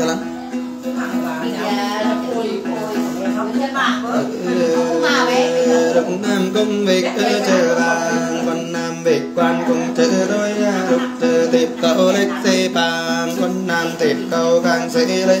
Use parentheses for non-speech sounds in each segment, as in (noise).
cho lắm. Ờ, Đục Nam công việc ờ, chờ vàng. Con Nam việc quan cùng chờ đôi Đục chờ tiệp cầu lấy xe bàn con Nam tiệp cầu càng xê lấy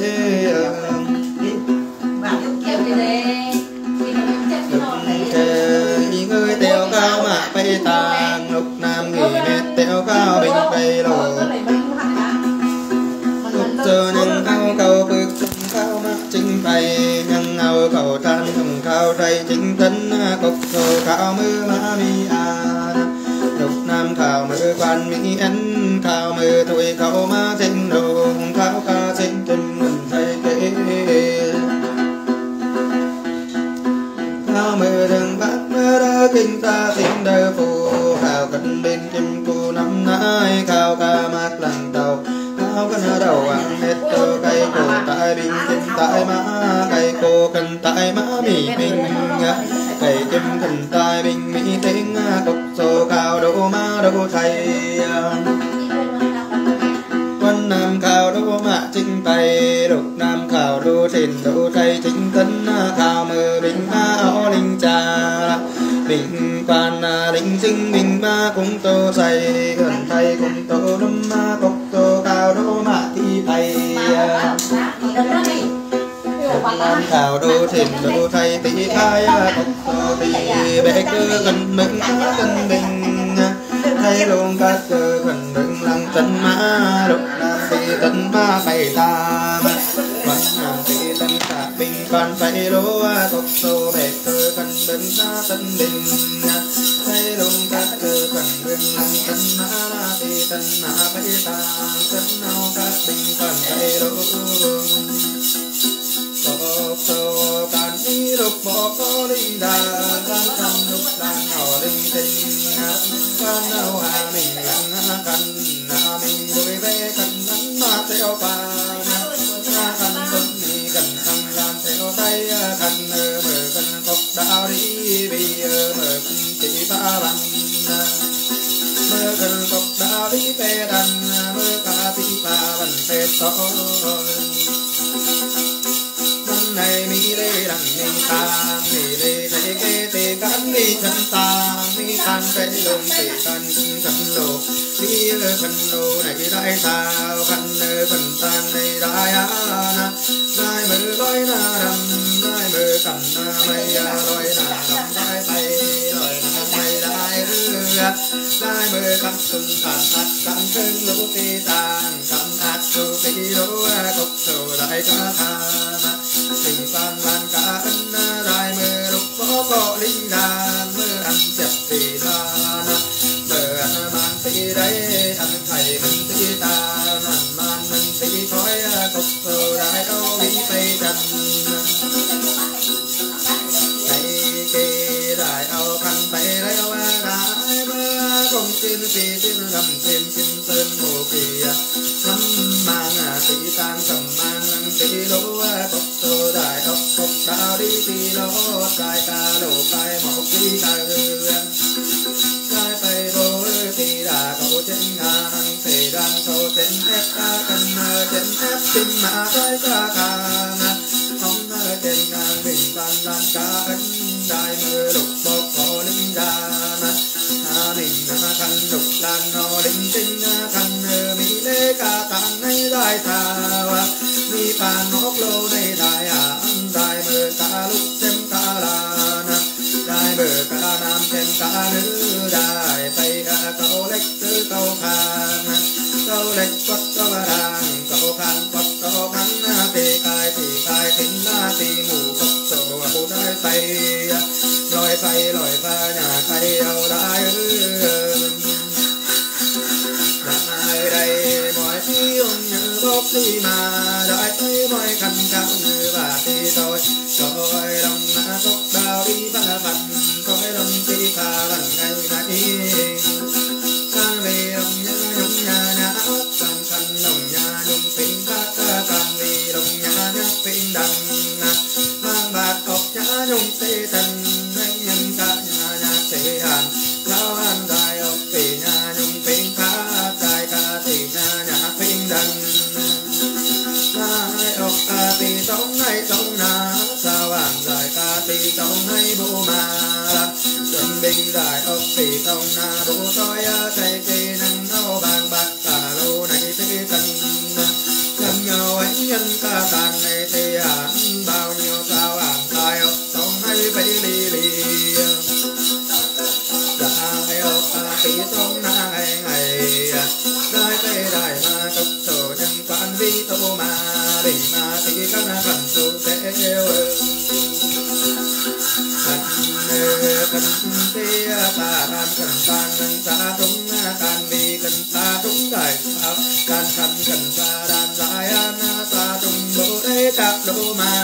cung cũng tô say gần thầy cung tô đâm ma cốc tô cao đô mạ thi thầy à. nam thảo đô thìn đô thầy tí thai à, cốc tô tí bé cơ gần mừng cân bình à. thầy luôn các cơ gần mừng lăng chân ma lục nam tí tân ma phải ta quan nam tí tân tạ bình quan phải lô cốc tô bé cơ gần mừng tân bình thầy luôn cơ gần mừng lăng chân ma thi tân ma bảy tam chân nào các bình quan bảy lô Cột tô can đi lục bộ có linh đà Can tâm lục đàn nhỏ linh tinh Can nào hà mình lặng cần Hà mình vui vẻ cần nắng mà theo bàn Hà cần tốt cần làm theo tay Cần đạo đi Vì mở cùng chỉ ba bằng Mơ cần cốc đạo đi bê đàn Mơ ca thị ba bằng phê tội này mi lê đằng ni ta mi lê thế kê tê cắn mi thân ta. Mi tan cây lông tê tan thân lô, mi lê thân lô này đại sao? Khăn lê phần tan này đại á na. Đại mơ lôi na đầm đại mơ cầm na mây à, lối na đầm đại tay lối na mây đại hư đại mơ cầm sung tàn thật cầm thân lũ tê tàn, cầm thật lũ tê lũ à, cốc sầu đại ca tha สิงสารลานกาอันนารายเมื่อรุกโซโซลิงนานเมื่ออันเจ็บตีนานะเมื่ออันมานตีไรอันไข่มันสีตาอันมานมันสีถอยกบเธอได้เอาวิไปจัน xin phi xin gầm thêm kim sơn mồ kỳ năm à. mang tỷ tan cầm mang tỷ lỗ cốc tô đại đốc cốc đạo đi tỷ lỗ đại ca đồ cai mộc tỷ ca hư cai tay lỗ tỷ đà cậu trên ngang thể đàn thô trên ép ca cần trên ép xin mà đại ca càng không trên ngang bình ban lan ca ấn đại mưa lục bọc phổ linh đàn khăn lục lan nó linh tinh khăn mỹ lê ca tàn nay đại thảo mi pan vì không nói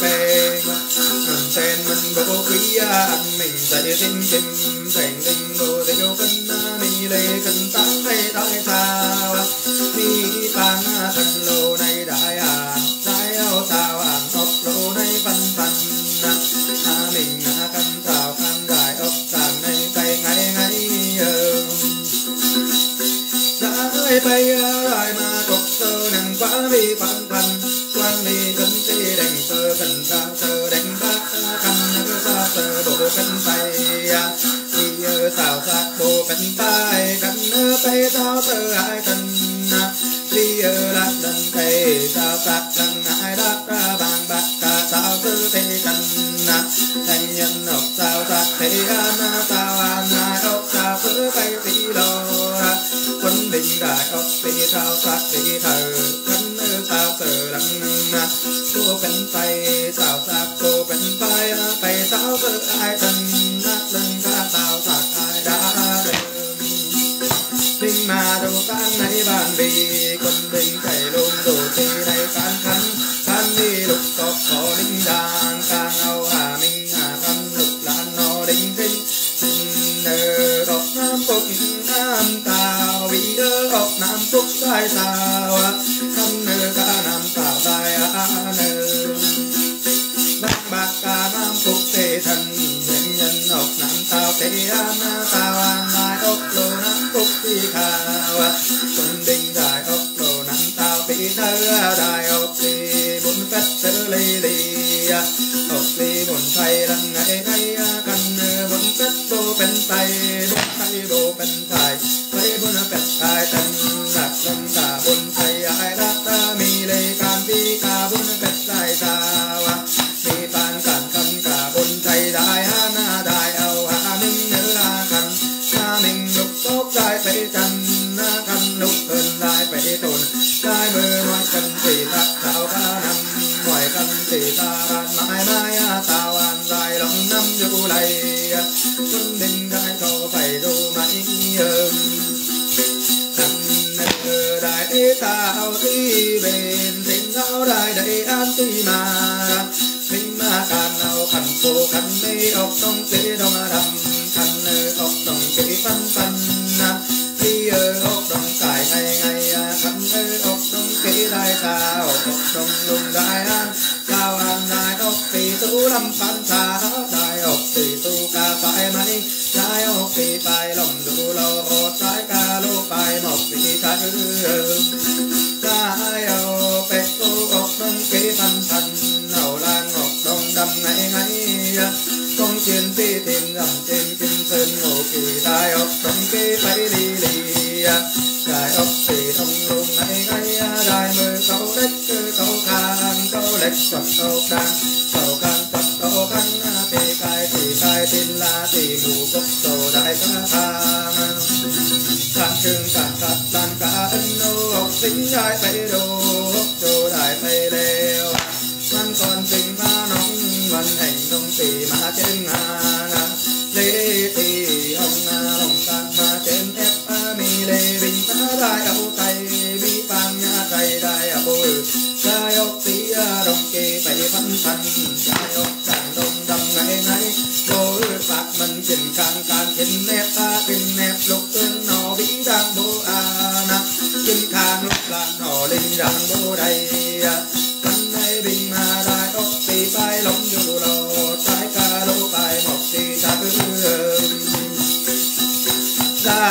bề mình tên mình bầu bầu khí anh mình sẽ sinh tình thành tình đồ để yêu cân à, mi lê cân tăng hay đại sao? Mi tăng à, thần lô này đại à. thấy sao tự hai thân ly ở lạc đần thấy sao sạc thân hai đắc ra bàn bạc ca sao tư tây thần thành nhân học sao sạc thấy an sao an hai ốc sao cứ thấy tị lô quân bình đại ốc tị sao sạc tị thờ cấn sao tự đằng cô cánh tay sao sạc cô Nào đâu có mấy bàn vì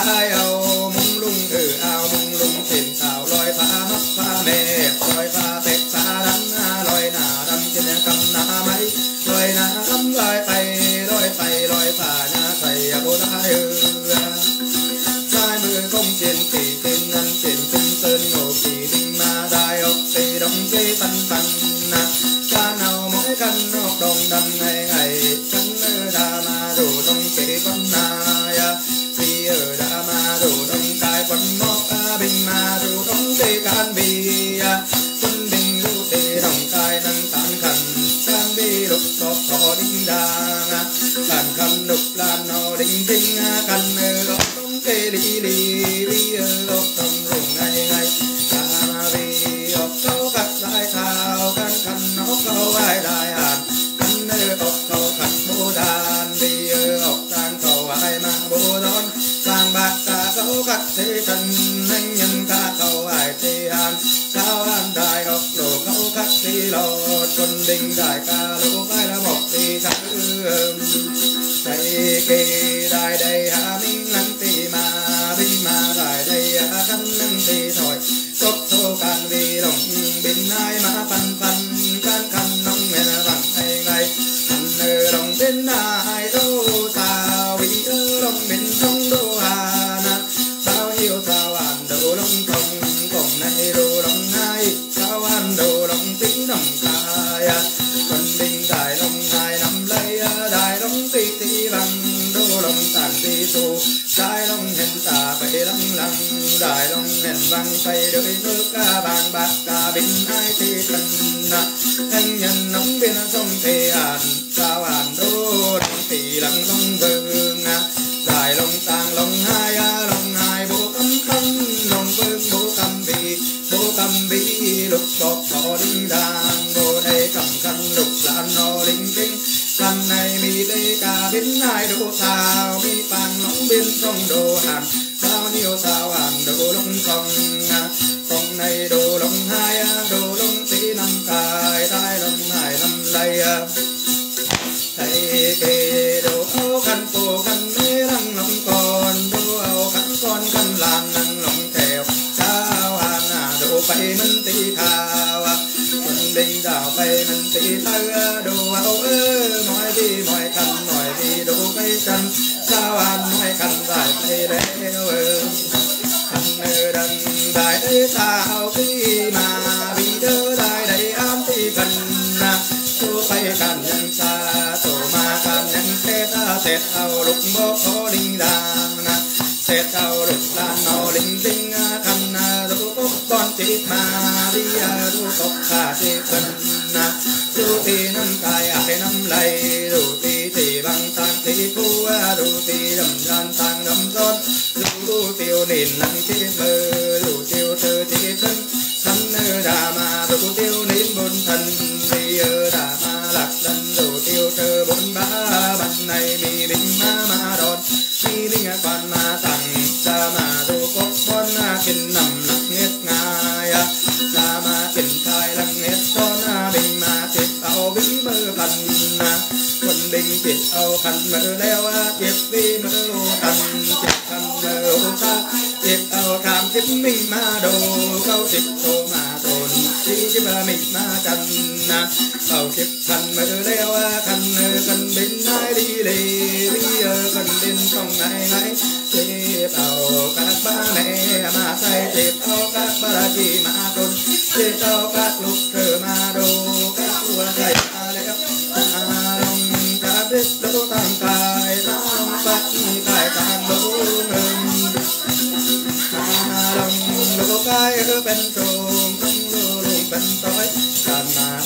I bên là hải đô tà vị ư long bên sông đô hà na sao hiểu tao ăn đô à. long thông còn này đô long hai. Sao ăn đô long tí đồng cài quân binh đại long đại nằm lấy đại long tí tí bằng, đô long tàn tí tu đại long hẹn tà phải lăng lăng đại long hẹn văng tay đôi nước ca vàng bạc ca bình ai thì cần anh nhân nóng biên sông thì hàn sao hàn xét ao lúc bó linh đinh na, xét ao lúc là nó linh linh tinh khăn dù cốc con chết ma đi dù cốc khả chế na, dù à thì năm cài ải năm lầy dù thì thì bằng tàn thì phu dù thì đầm gian tàn đầm giót dù tiêu nền nắng chết mơ มิมาโดเก้าสิบโทมาตนสี่สิบมิมาจันนะเก้าสิบพันมาเร็วคันเออคันบินได้ดีเลยพี่เออกันบินต้องไหนไหนเจ็บเอากักบ้แม่มาใส่เจ็บเอากักบาราจีมาตนเจ็บเอากักลูก Best of it. God,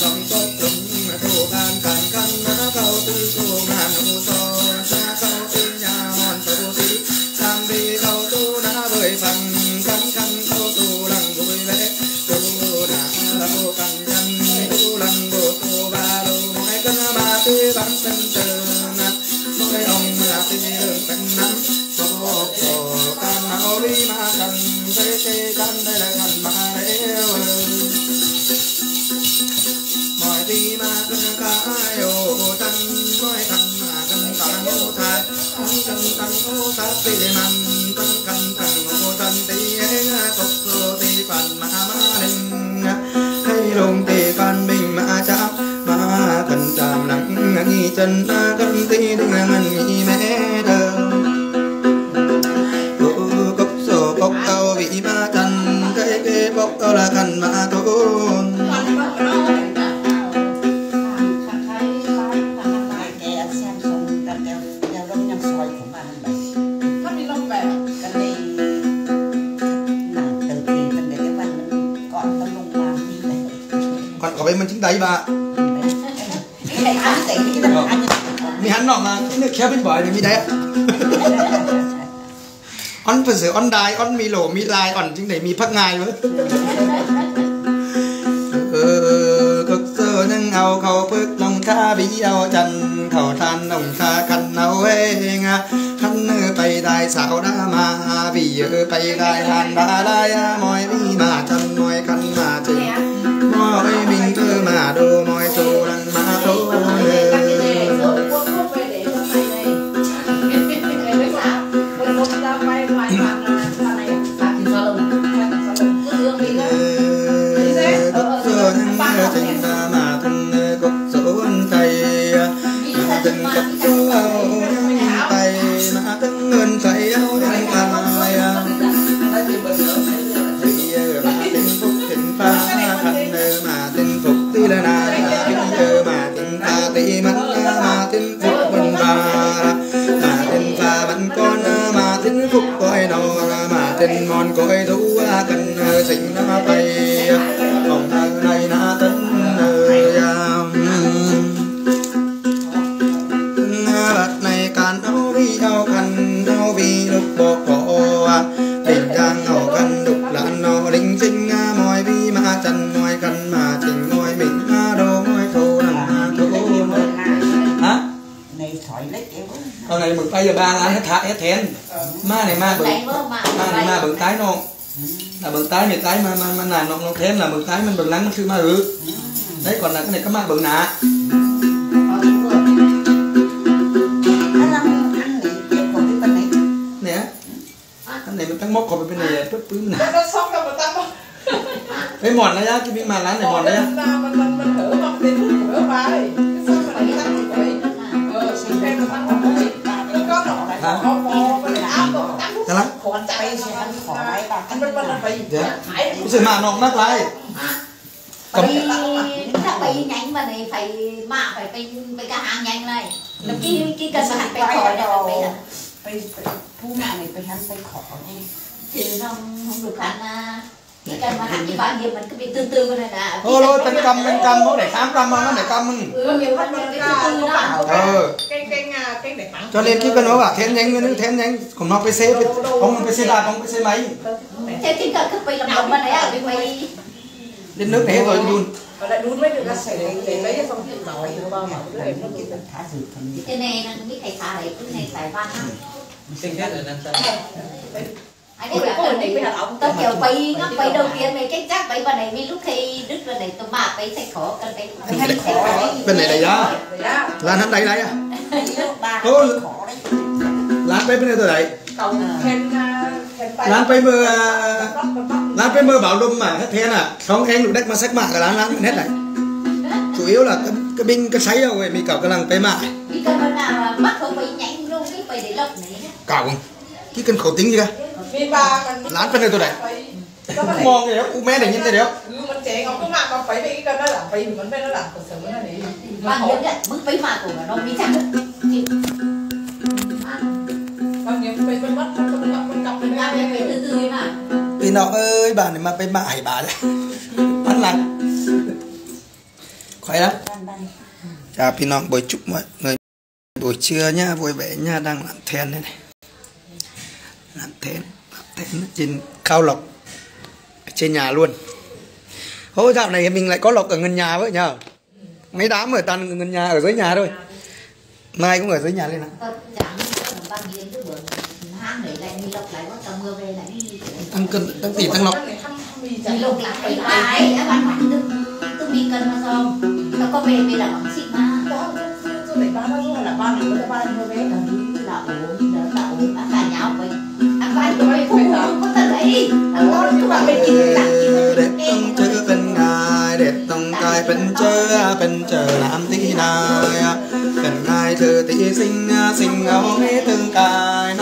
อนดายอ้อนมีโหลมีลายอ่อนจริงไหนมีพักงายวะเออก็เซอนั่งเอาเขาเพึกลงท่าบีเอาจันเขาทานนงทาคันเอาเฮงะคันเนอไปได้สาวดามาบีเออไปได้ทานดาได้มอยบีมาจันมอยคันมาจึงมอยบิงเธอมาดูมอย bây giờ ba là hết thả hết thẹn ma này ma bự. Ma này ma bự tái non là bự tái này tái ma ma là nó nó thẹn là bự tái mình bự lắng nó chưa ma rự. Đấy còn là cái này có ma bự nạ. Nè cái này. Mình tăng móc khỏi bên này bứt bứt nè. Cái mòn này á cái bên mà lá này mòn đấy á mình thử mà mình thử mà cái xong mình tăng cái ờ xong thêm mình tăng กำลังขอนใจแชนขอไรแบบอไปมันมันไปเดี๋ยวรู้สึกมาน้องมากไรไปถ้าไปยังมาในไปมากไปไปไปกระหางยังเลยแล้วกี้กี้กระสันไปขอเดี๋ยวไปไปผู้งานไปทำไปขอนี่ถึงทำทำดูขันนะ cái cần mà hàng cái bao nhiêu mình cứ bị từ từ cái này là thôi thôi tên cầm tên cầm nó để khám cầm nó để cầm mình ừ nhiều hơn cái từ từ đó. ờ Cái cái cái để thẳng cho nên cái con nó bảo thén nhanh với thén nhanh. Còn nó pc không pc đạp không pc máy thế thì cần cứ bị làm đồng bên này à bị quay lên nước này hết rồi đun. Và lại đun mới được ra sẽ để để lấy xong thì nổi nó bao mà cái nó cái mình thả gì cái này là cái thầy xài này cái này xài văn. Á sinh hết rồi làm sao anh ấy bảo tao kiểu bay ngắt bay đầu tiên này cái chắc bay vào này vì lúc khi đứt vào này tôi mà bay thay khó cần bay hay khó. Bên này là giá. Dạ lan hắn đây đấy à? Thôi. khó đấy. lan bay bên này tôi à, tay lan bay bắt lan bay mưa bảo đâm mà hết thén à không em được đất mà sách mạng cả lan lan hết này. Chủ yếu là cái cái binh cái sấy đâu vậy mình cậu cái lăng bay mạ Chỉ cần nào mắt không bị nhảy luôn cái bay để lọc này cậu cái cân khẩu tính gì cả Vì bà mình Lán bên này tôi đẩy. Có mà mong gì đó u mẹ này nhìn thấy đấy Ừ, mình trẻ không có mà mà phải bị cái nó làm vì mình phải nó làm thực sự nó đi bằng những cái mức bấy mà của nó bị chắc bằng những bị mình mất mình mất mình cặp mình làm ăn việc như từ từ mà vì nó ơi bà này mà bay mạ hay bà đấy ăn lạnh khỏe lắm chàoพี่น้องbuổi chúc mọi người buổi trưa nhá vui vẻ nhá đang làm then đây này làm then làm then trên cao lộc trên nhà luôn. Ô dạo này mình lại có lộc ở ngân nhà với nhờ. Mấy đám ở toàn ngân nhà ở dưới nhà thôi. Mai cũng ở dưới nhà lên nào tôi chẳng bằng những cái bữa hang để lại đi lọc lại có tầm mưa về lại đi tăng cân tăng tỷ tăng lộc. Lọc lại phải á bạn bạn đừng tôi bị cân mà xong nó có về về là bằng xịn mà là ốm đỡ là ốm ăn cả nhau vậy phần chớ phần chờ làm tí nài cần ngài thử tí sinh sinh áo mê thương cài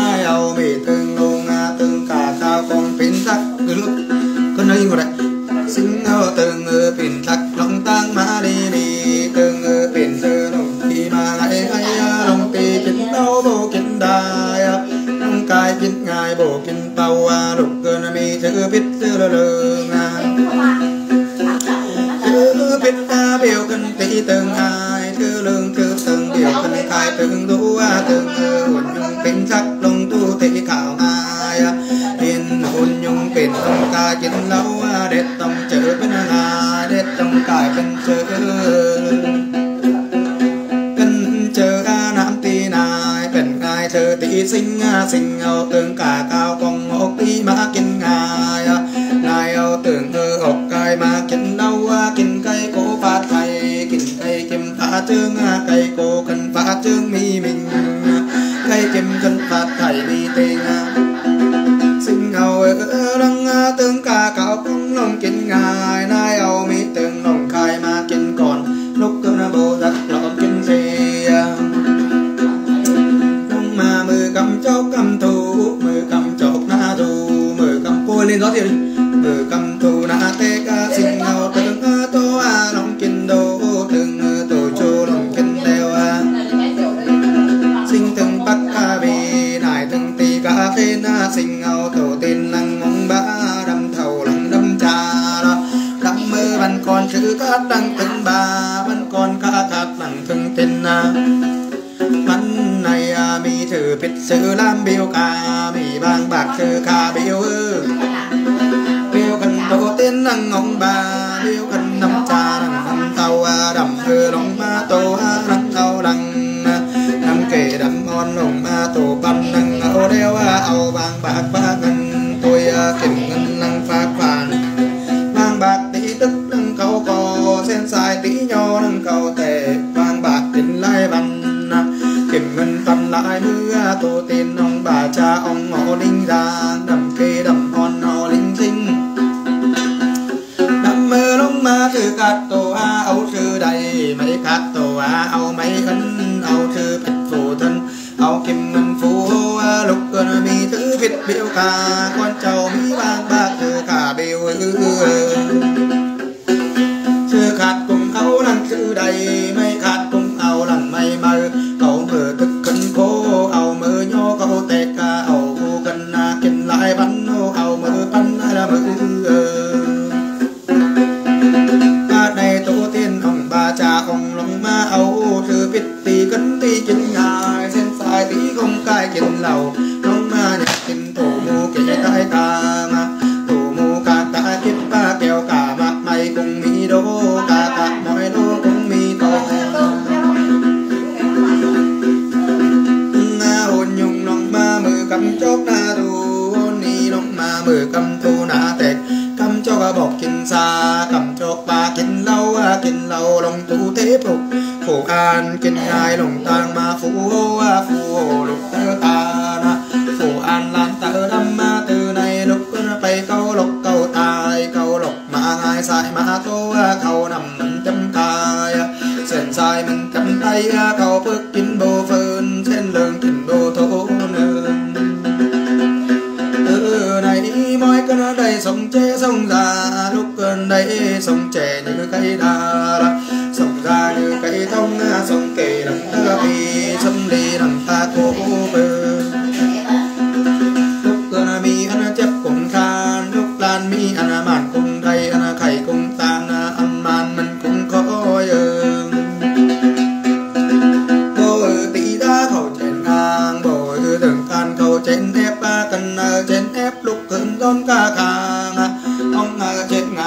มาในตัวเต้นของบาจาองลงมาเอาถือปิดตีกันตีกินงายเส้นสายตีคงกายกินเหล่า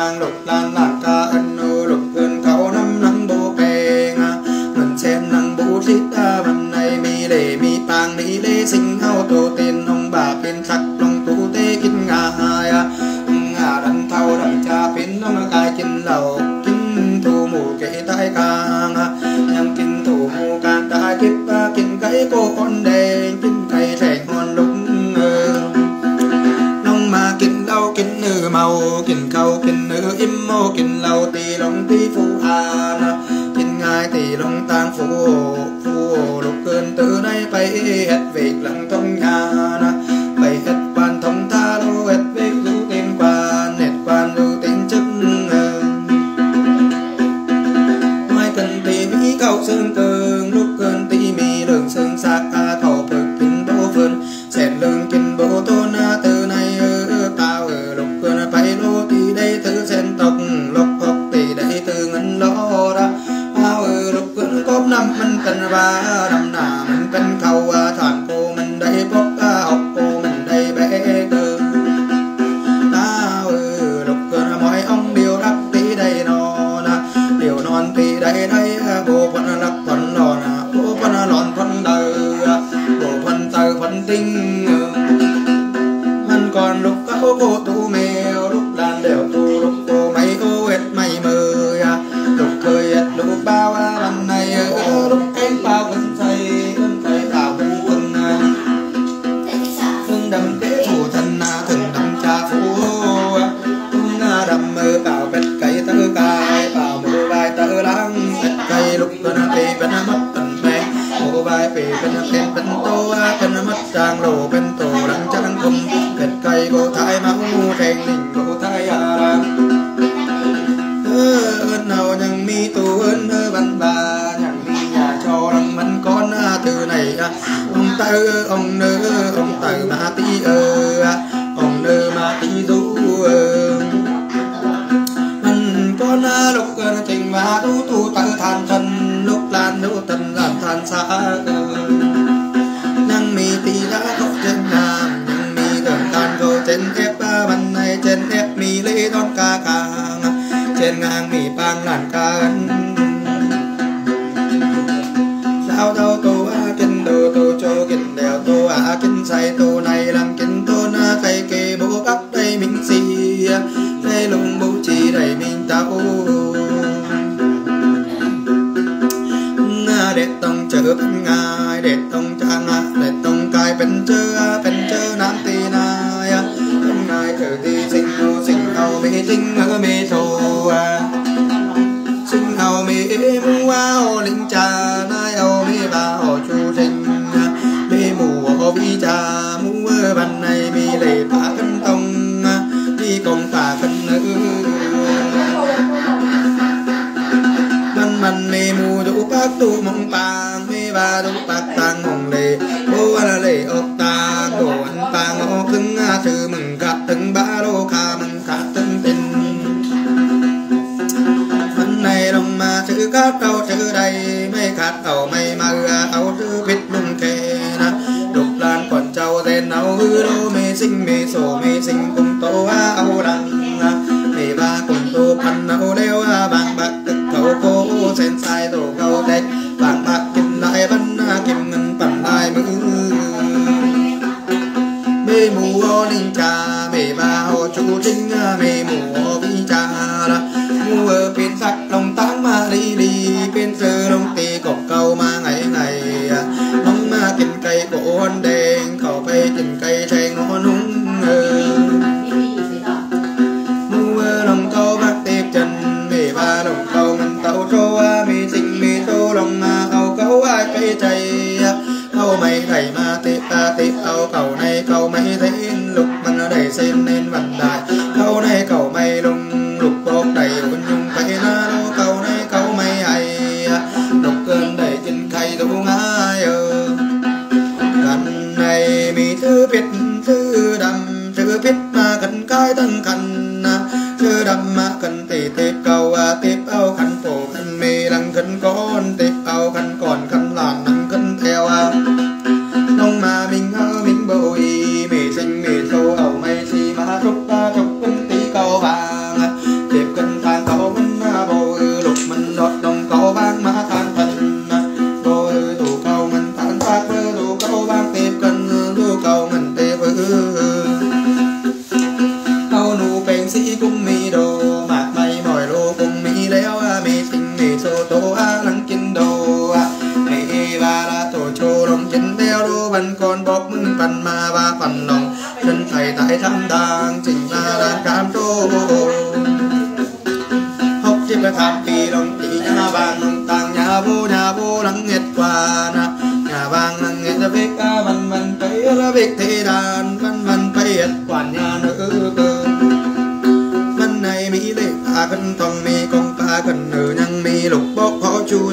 lan, look, lan. phù hộ phù hộ lục cơn từ nay bay hết việc lặng trong nhà. I'm go to เป็นเจอเป็นเจอน้ำตีนายนายเธอที่สิ่งเอาสิ่งเอาไม่จริงเออไม่โทสิ่งเอาไม่มูวเอาลิงจานายเอาไม่บ้าวชูทิ้งไม่หมู่วิจามัอบันในมีเล่ผากันตรงมีกองป่ากันเนื้อมันมันไม่มูดูปากตูมองปางไม่บาดูปากตัง I, was. want to câu mây thầy ma tị ta tị âu cầu này câu mây thế lục mình đầy sen nên vành đài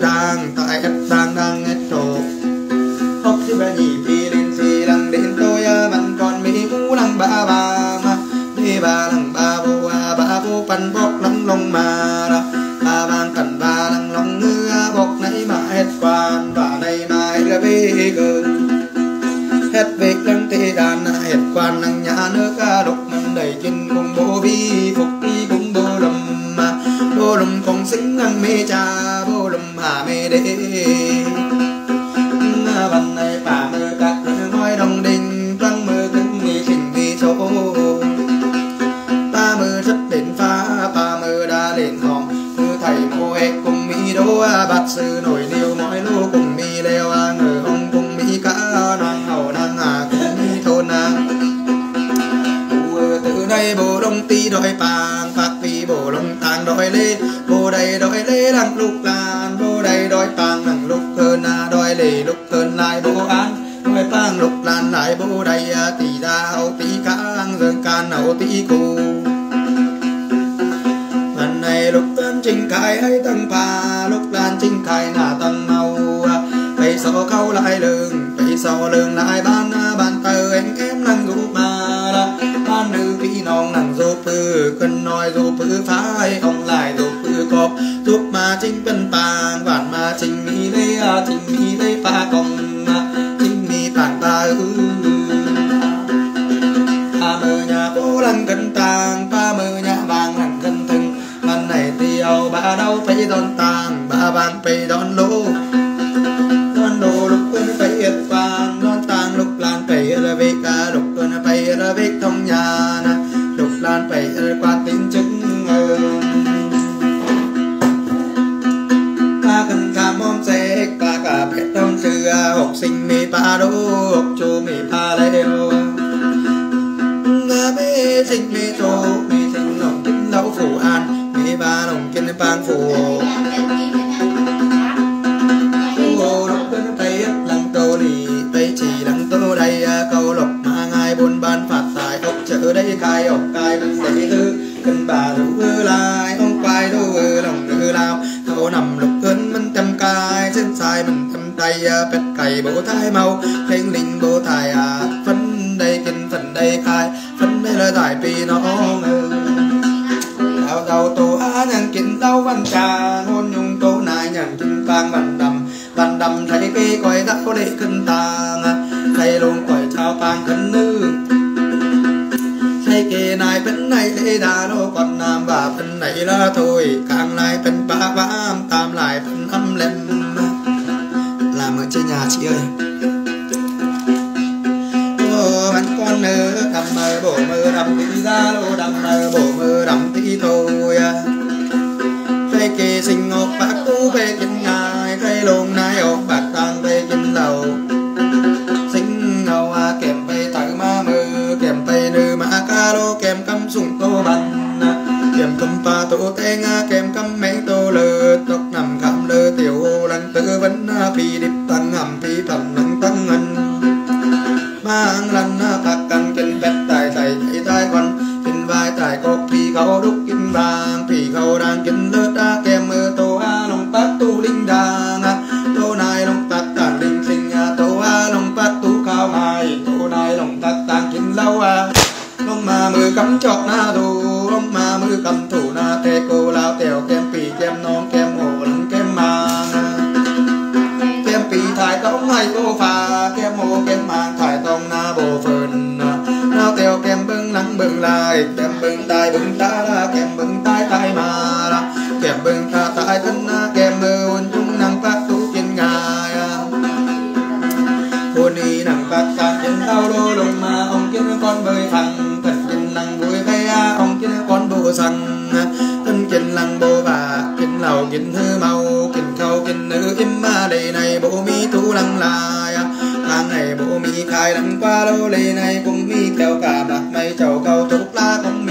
đang tại đang đang nghe. ทุกมาจริงเป็นปางหวานมาจริงมีเลีอาจริงมีได้ปากอง hai màu thanh linh bồ tài à phân đây kinh phân đây khai phân đây là giải vì nó ngừ đào đầu tổ á nhàng kín đau văn trà, hôn nhung tổ nai nhàng kín vang văn đầm. Văn đầm thấy cái coi đã có đệ cân tàng à, thấy luôn coi chào phang cân nữ. Thấy kê nai bên này lễ đà lô, còn nam và bên này là thôi, càng lại bên ba ba tam lại bên âm lên trên nhà chị ơi. Ô, bắn con nơ đầm mơ bổ mơ đầm tí ra lô đầm mơ bổ mơ đầm tí thôi à. Phê kê sinh ngọc bác tu phê kiến naya hàng ngày bố mi khai đắng qua đâu lê này, cũng mi theo cả mặt mây chầu cầu chúc la không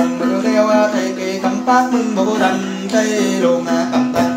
rằng mình đeo thay kỳ cầm phát mừng bộ đầm cây lùng cầm tay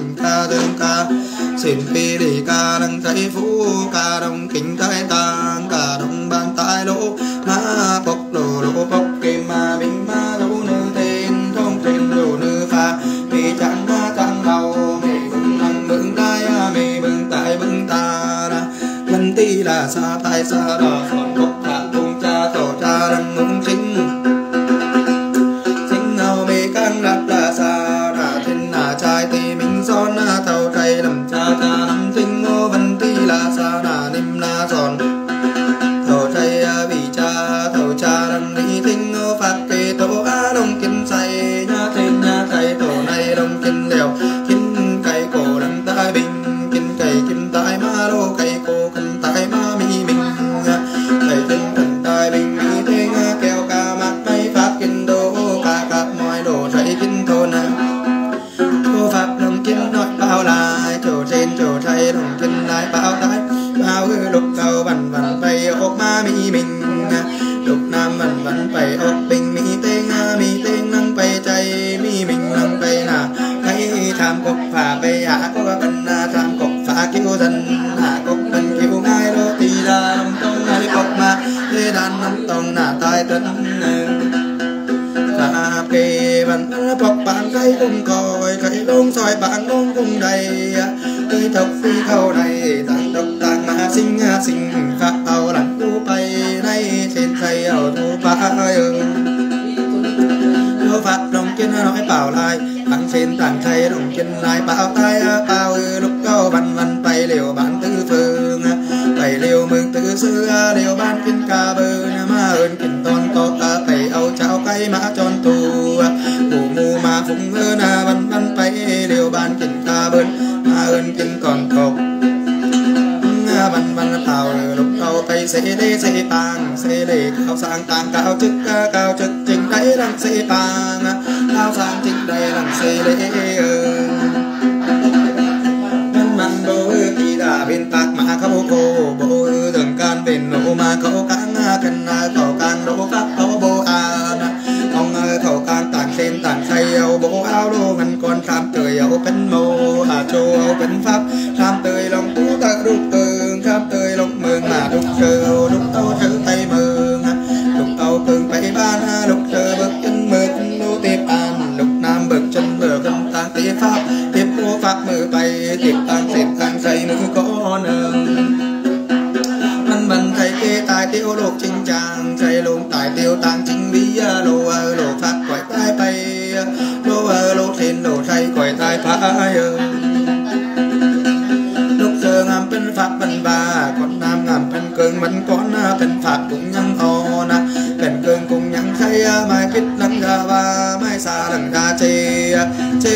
hành ta tương ta xin phi đi ca đăng thấy phú ca đồng kính thái ta ca đồng bàn tai lỗ. Na bốc đồ lỗ, bốc kim ma bình ma lỗ, nữ tên thông tên đồ nữ pha. Vì chẳng ta tăng đầu mẹ vững năng vững đai mẹ vững tại vững ta lần ti là xa tai xa đỏ cúng cây cúng còi cây lông soi bạn lông cung đầy ơi thọc phi khâu này tàng độc tàng mà sinh ha sinh khá ao lặng tu bay nay trên cây ao tu phá ơi đưa phạt đồng kiên nói bảo lại tăng trên tàng thầy đồng kiên lại bảo tai bao lúc câu văn văn bay liều bản tư phương bảy liều mừng tứ xưa liều ban kiên ca bơ mà ơn kiên toàn có sĩ đi sĩ bàn sĩ đi cao sang tàn, cao chức cao chức trình đấy đăng sĩ bàn cao sang trình đấy đăng sĩ đi ngân mặn bố kỳ đã bên tạc mà khâu cô bố thường can bên nổ mà khâu cắn cần khẩu càng đổ pháp khâu bố an ông khẩu càng tàn xem tàn say âu, bố áo đô mình còn tham tươi âu bên mô hà châu âu bên pháp tham tươi lòng tú ta rụt tươi lục trừ lục tàu thử tay mường lục tàu cường bảy ban lục trừ bậc chân mực nô tiếp an lục nam bậc chân bờ cân tăng tiếp pháp, tiếp vô pháp mười bảy tiếp tăng tiếp tăng dây nữ có nương mình mình thầy kê tài tiêu lục chính chàng thầy lùng tài tiêu tăng chính lý lô ở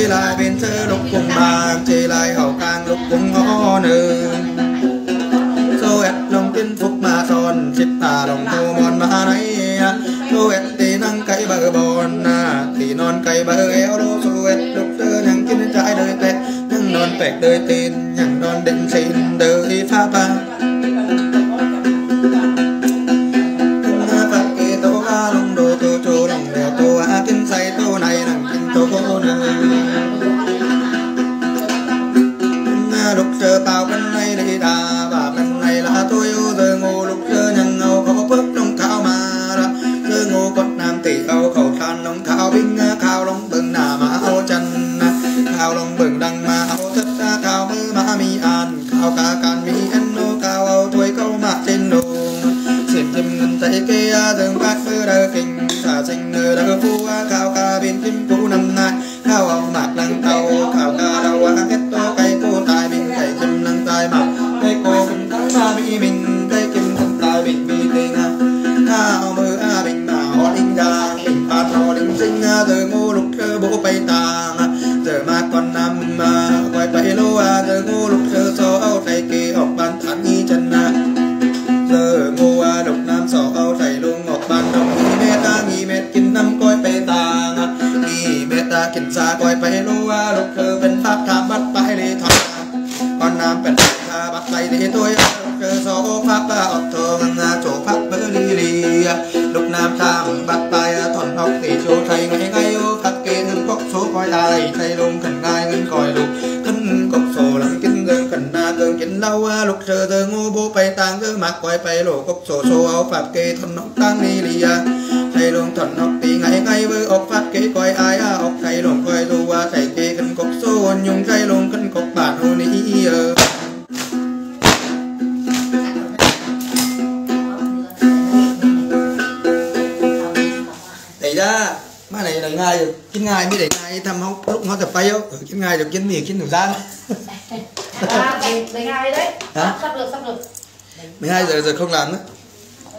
lại bên chơ lúc cùng bà chê lại hậu càng lúc cùng ngõ nương another coi bay cốc số số áo pháp kê thuần học tang li li thầy luôn thuần học thì ngay ngay với ốc pháp kê coi ai ốc thầy luôn coi tu thầy kê cần cốc số nhung thầy cần cốc bản hô ni đẩy ra. Má này là ngay được. Chín ngày mới đẩy ngay thăm không lúc nó tập bay không chín ngày được chín miền chín được ra. (laughs) À đấy. Hả? sắp được sắp được 12 giờ giờ không làm nữa.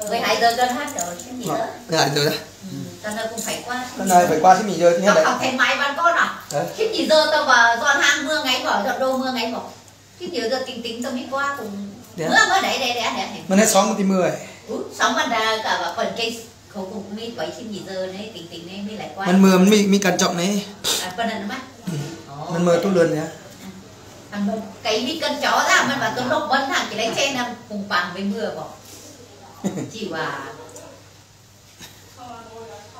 bảy hai giờ gần hát rồi chứ gì nữa? 12 giờ đó Ừ, nên cũng phải qua hôm nay phải qua cái mình giờ thì hết học đấy học thành máy bạn con à? Đấy. chứ gì giờ tao vào dọn hang mưa ngáy vào dọn đô mưa ngáy vào chứ nhiều giờ tính tính tao mới qua cùng. Mưa mưa đấy đấy đấy đấy mình hết xóm một tí mưa ấy. ừ, sống mà đã cả phần cây khẩu cũng mi bảy chín gì giờ đấy tính tính đấy mới lại qua. Mình mưa mình mi cẩn trọng này à phần này nó mắt mình mưa tôi luôn nhá thằng cái đi cân chó ra mình bảo cân lộc bấn thằng cái lấy che nằm cùng bằng với mưa bỏ. (laughs) Chỉ à. là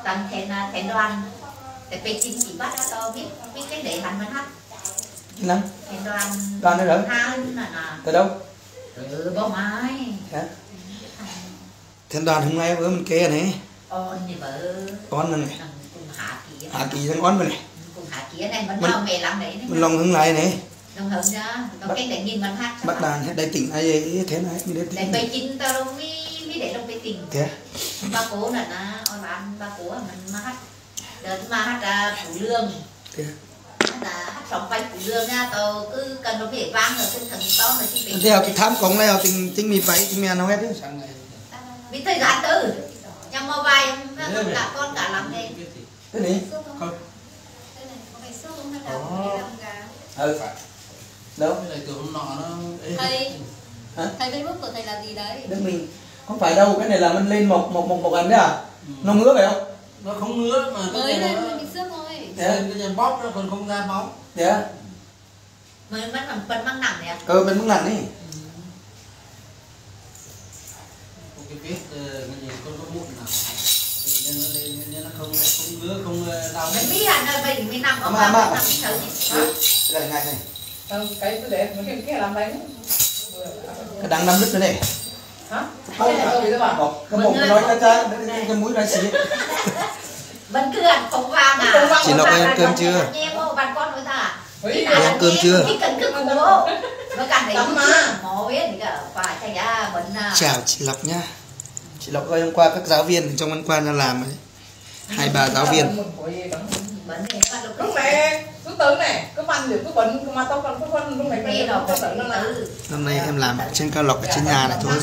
tăng thèn thèn đoan để phải chính chỉ bắt ra to biết biết cái để hắn mà hát nè thèn đoan đoan nữa rồi. Hai là là từ đâu? Từ bao mai. Hả? Thèn đoan hôm nay với mình kia này. On gì vợ on mình này. Hạ kỳ hạ kỳ thằng on mình này. Cùng hạ kỳ này mình, mình, mình lòng hướng này này đồng hưởng ra tao cái để nhìn mình hát bắt đàn hết đây tỉnh ai thế này để tỉnh bay chín tao đâu mới mới để trong bay tình thế ba cố là nó ôi bạn ba cố là mình mà hát. Đợt mà hát ra phủ lương. Thế hát là hát sống quanh phủ lương nha tao cứ cần nó phải vang rồi cứ thằng to chỉ phải theo cái tham cổng này tình tình mì phải tình mì nào hết đấy. Vì thời gian từ nhưng mà vài cả con cả lắm đấy thế này. Ừ đâu cái này tưởng nọ nó thầy. Hả? thầy facebook của thầy là gì đấy? Đức mình không phải đâu cái này là mình lên một một một một ảnh đấy à? Nó ngứa phải không? Nó không ngứa mà mới lên nó mình xước thôi. Lên cái dàn bóp nó còn không ra máu dạ mới mất làm phân măng nặng này ừ mình muốn làm đi. Cái vết ờ, cái gì con có mụn nào. Nhiên nó lên nên nó không không ngứa không ờ, đau mình biết là nơi mình mình nằm có Mà- mà- năm sợ gì? Cái này ngay này cái cái cái cái đằng năm lít nữa này. Hả? Không cái một cái nói cha cha cái cái mũi ra xí vẫn cứ ăn không vàng à Chị Lộc ăn cơm chưa? bạn con nói ta Đi ăn nào cơm chưa? à chào chị Lộc nha chị lộc ơi hôm qua các giáo viên trong văn quan ra làm ấy. Hai bà giáo viên thì này cứ tự này cứ văn được cứ bận mà tao còn cứ văn lúc này cái nó phải tự là tự hôm nay em làm ở trên cao lộc ở trên nhà này thôi.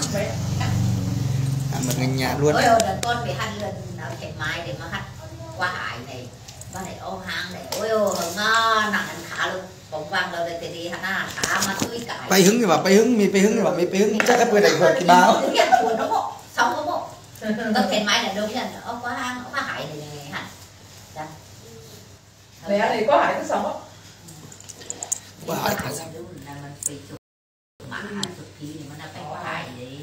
Làm ở ngành nhà luôn ôi ôi đợt con bị hành lên ở trên mai để mà hành qua hải này mà này ô hang này. Ôi ôi ngon nặng ăn khá luôn. Đâu thì à bay hứng thì bảo bay hứng mi bay hứng thì bảo mi bay hứng. Chắc cái Thứ nhất chuột nó bộ sống nó bộ tao trên mai là đúng nhận ông qua hang ông qua hải này này hẳn mà hải chụp thì thì mình phải qua hải đấy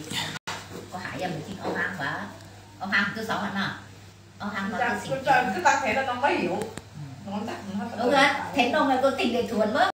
qua hải là mình thích ông hang quá ông hang cứ sống hẳn à. Ông hang mà cứ cứ xịt cứ tăng thế là nó mới hiểu nó chắc nó đúng rồi thế nông này có tình để thuần mất